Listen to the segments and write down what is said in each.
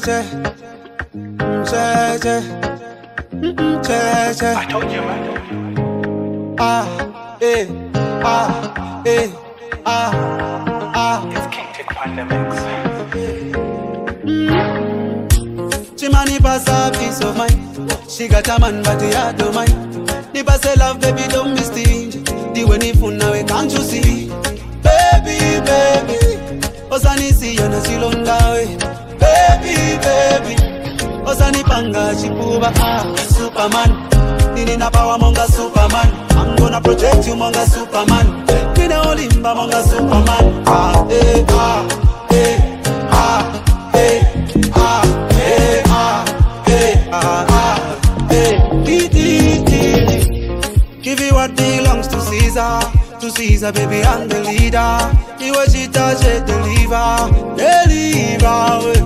che, che, che. I told you. Ah, eh, ah, eh, ah, ah. It's King Pandemics. She man pass a peace of mind. She got a man, but he had no mind. Nipa say love, baby, don't be stingy. The way ni fun now, can't you see? Panga chipuba ah Superman. Nini na power monga Superman. I'm gonna protect you monga Superman. Nina olimba monga Superman. Ah, eh, ah, eh, ah, eh, ah, eh, ah, eh, ah, ah, eh. Dee, dee, dee. Give you what belongs to Caesar. To Caesar, baby, I'm the leader. What she deliver, deliver.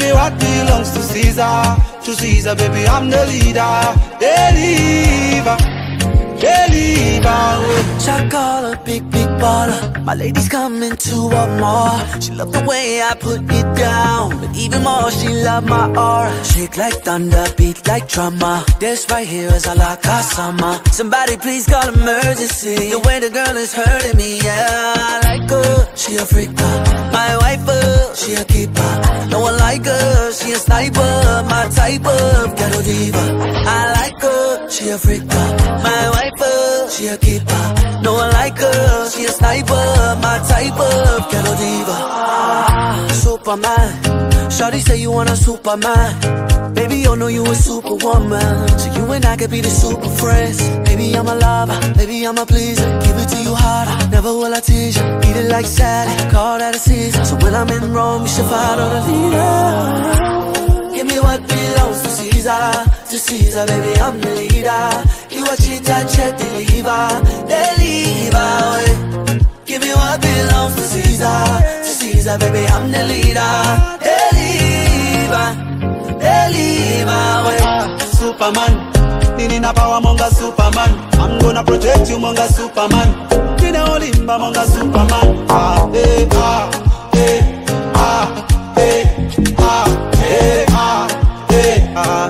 You what belongs to Caesar. To Caesar, baby, I'm the leader. Deliver, deliver. Shot a big, big baller. My lady's coming to want more. She love the way I put it down. But even more, she love my aura. Shake like thunder, beat like drama. This right here is a la casa, Somebody please call emergency. The way the girl is hurting me, yeah. I like her, she a freaker. My uh, she a keeper. No one like her, she a sniper. My type of ghetto diva. I like her, she a freaker. My wife, uh, she a keeper. No one like her, she a sniper. My type of ghetto diva. Superman, Shawty say you want a Superman. Baby, I know you a superwoman. So you and I could be the super friends. Baby, I'm a lover. Baby, I'm a pleaser. Give it to you harder. Never will I tease you. Eat it like salad. Call that a season. So when I'm in Rome, you should follow the leader. Give me what belongs to Caesar. To Caesar, baby, I'm the leader. You it, touch it, deliver. Deliver. eh. Give me what belongs to Caesar. To Caesar, baby, I'm the leader. Deliver. Deliver. eh. Ah, Superman. Nini na power monga Superman. I'm gonna protect you monga Superman. Olimba monga Superman. Ah, eh, ah, eh, ah, eh, ah, eh, ah, eh, ah